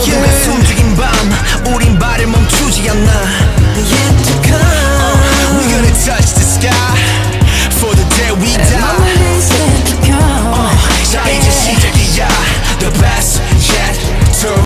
모두가 숨죽인 밤 우린 발을 멈추지 않아